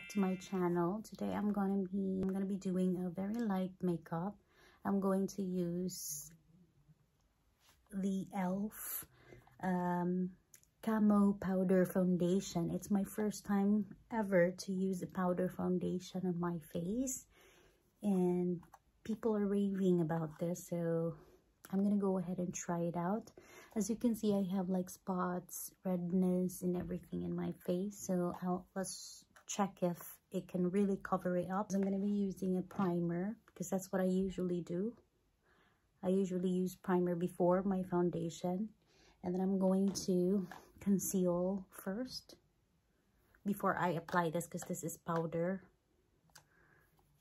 back to my channel. Today i'm to be i'm to be doing a very light makeup. I'm going to use the elf um, camo powder foundation. It's my first time ever to use a powder foundation on my face and people are raving about this so i'm gonna go ahead and try it out. As you can see i have like spots redness and everything in my face so I'll, let's check if it can really cover it up. I'm going to be using a primer because that's what i usually do. I usually use primer before my foundation and then i'm going to conceal first before i apply this because this is powder.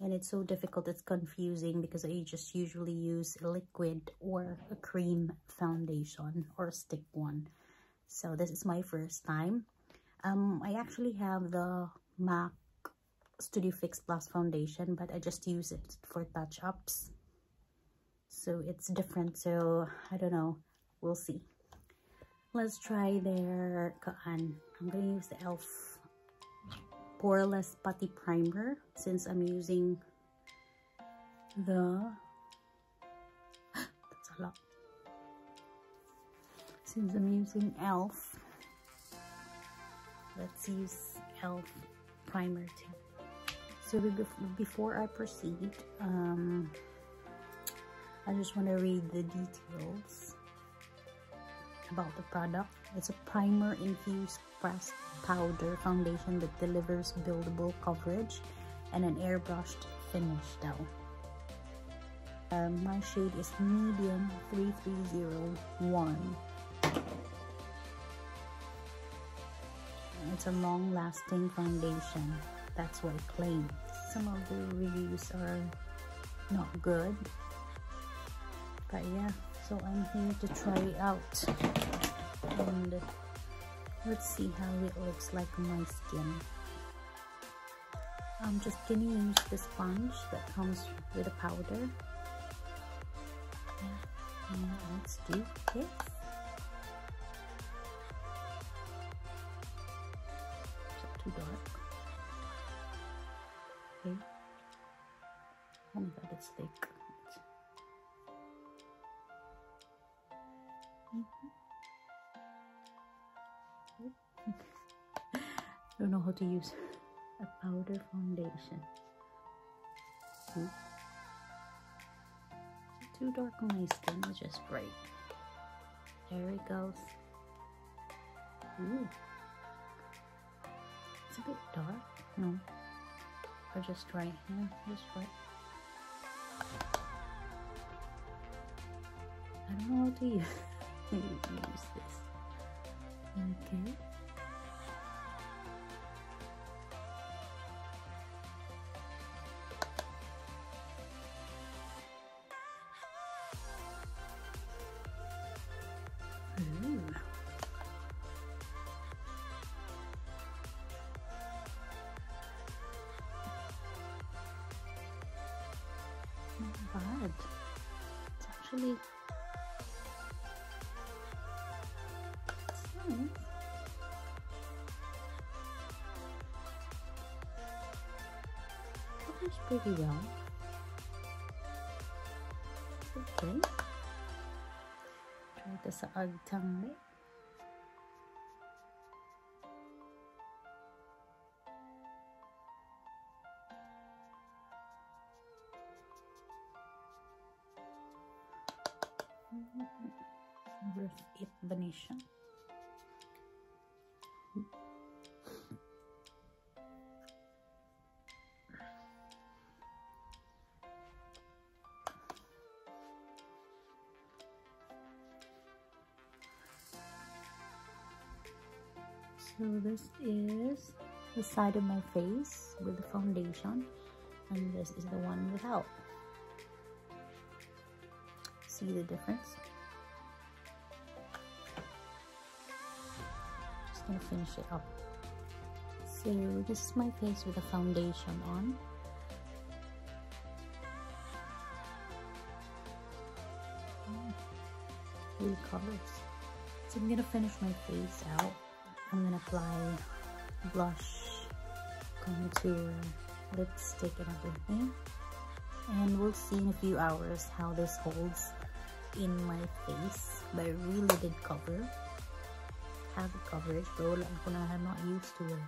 And it's so difficult it's confusing because I just usually use a liquid or a cream foundation or a stick one. So this is my first time. Um I actually have the MAC Studio Fix Plus foundation but I just use it for touch-ups. So it's different so I don't know. We'll see. Let's try their I'm gonna use the e.l.f poreless putty primer since I'm using the that's a lot. Since I'm using elf let's use elf primer too so before I proceed um, I just want to read the details about the product it's a primer infused pressed powder foundation that delivers buildable coverage and an airbrushed finish though. Um, my shade is medium 3301. It's a long-lasting foundation. That's what it claims. Some of the reviews are not good. But yeah, so I'm here to try it out. And let's see how it looks like on my skin I'm just gonna use the sponge that comes with a powder yeah. and let's do this too dark okay oh my god it's thick mm -hmm. I don't know how to use a powder foundation. Too dark on my skin, it's just bright. There it goes. Ooh. A bit dark. No. Or just right. here. just right. I don't know how to use, use this. Okay. Bad. It's actually it's nice. Covers pretty well. Okay. Try sa agtang Venetian. So this is the side of my face with the foundation and this is the one without. See the difference? gonna finish it up. So this is my face with the foundation on. Mm. Oh, really covers so I'm gonna finish my face out. I'm gonna apply blush contour, lipstick and everything. And we'll see in a few hours how this holds in my face. But I really did cover. Have coverage, but I'm not used to it.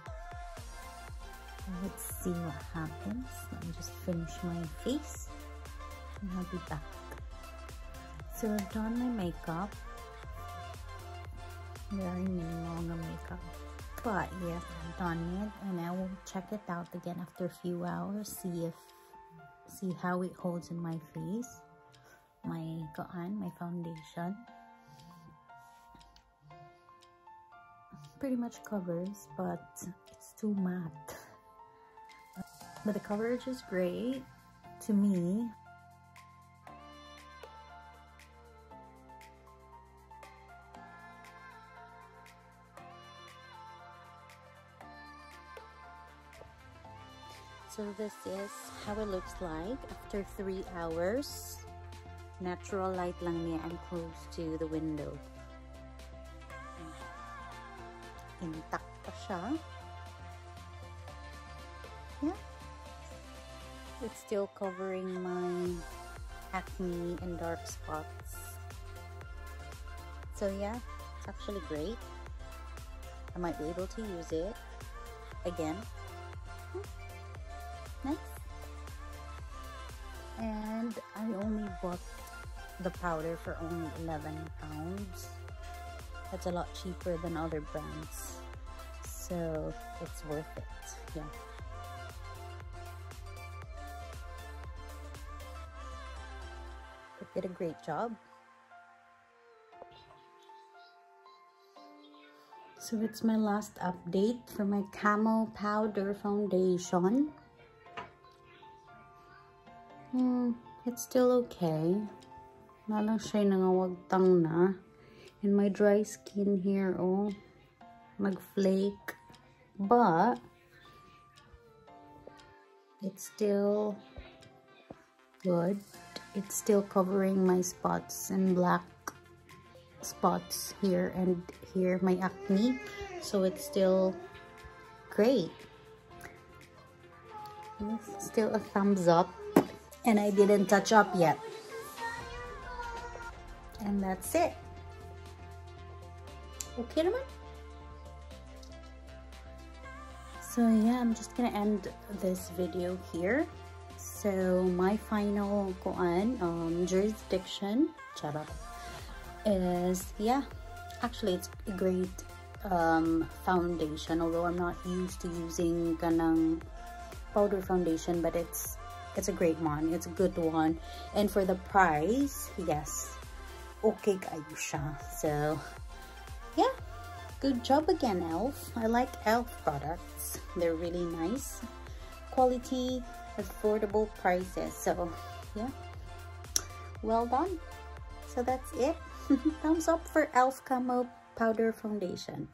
Let's see what happens. Let me just finish my face and I'll be back. So I've done my makeup. Very minimal na makeup. But yes, I've done it and I will check it out again after a few hours. See if see how it holds in my face. My kaan, my foundation. Pretty much covers, but it's too matte. But the coverage is great to me. So this is how it looks like after 3 hours. Natural light lang niya and close to the window. Intact pa siya. Yeah. It's still covering my acne and dark spots. So yeah, it's actually great. I might be able to use it again. Hmm. Nice. And I only bought the powder for only 11 pounds. That's a lot cheaper than other brands. So it's worth it. Yeah. did a great job. So it's my last update for my Camo Powder Foundation. Hmm, it's still okay. Na lang siya nangawagtang na. And my dry skin here, oh, nag-flake. But, it's still good. It's still covering my spots and black spots here and here my acne. So it's still great. Still a thumbs up. And I didn't touch up yet and that's it. Okay so yeah I'm just gonna end this video here. So my final kuan um, jurisdiction is yeah actually it's a great um, foundation although I'm not used to using ganang powder foundation but it's it's a great one. It's a good one. And for the price yes okay Ayusha. So yeah good job again elf. I like elf products. They're really nice. Quality affordable prices. So yeah. Well done. So that's it. Thumbs up for elf camo powder foundation